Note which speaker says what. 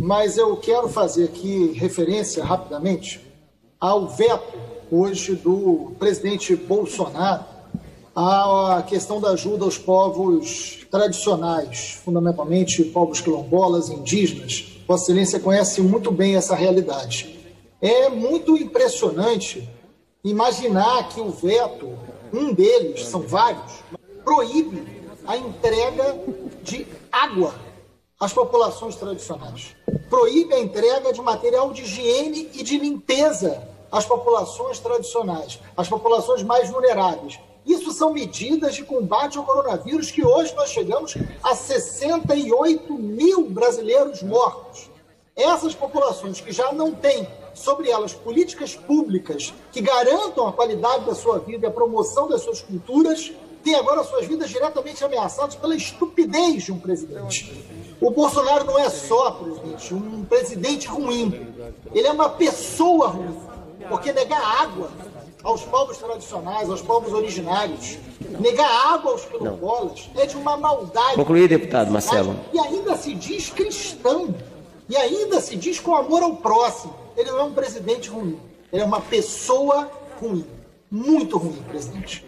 Speaker 1: mas eu quero fazer aqui referência rapidamente ao veto hoje do presidente Bolsonaro à questão da ajuda aos povos tradicionais, fundamentalmente povos quilombolas, indígenas. Vossa Excelência conhece muito bem essa realidade. É muito impressionante imaginar que o veto, um deles, são vários, proíbe a entrega de água às populações tradicionais. Proíbe a entrega de material de higiene e de limpeza às populações tradicionais, às populações mais vulneráveis. Isso são medidas de combate ao coronavírus que hoje nós chegamos a 68 mil brasileiros mortos. Essas populações que já não têm sobre elas políticas públicas que garantam a qualidade da sua vida e a promoção das suas culturas, têm agora suas vidas diretamente ameaçadas pela estupidez de um presidente. O Bolsonaro não é só, presidente, um presidente ruim. Ele é uma pessoa ruim. Porque negar água aos povos tradicionais, aos povos originários, negar água aos quilombolas é de uma maldade.
Speaker 2: Concluir, deputado Marcelo.
Speaker 1: E ainda se diz cristão. E ainda se diz com amor ao próximo. Ele não é um presidente ruim. Ele é uma pessoa ruim. Muito ruim, presidente.